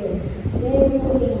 Today we will see.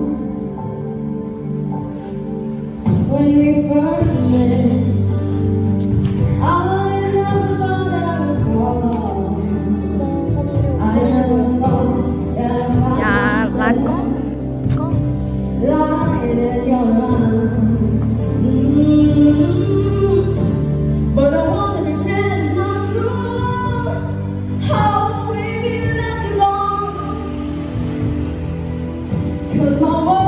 was my world.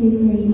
Excuse you for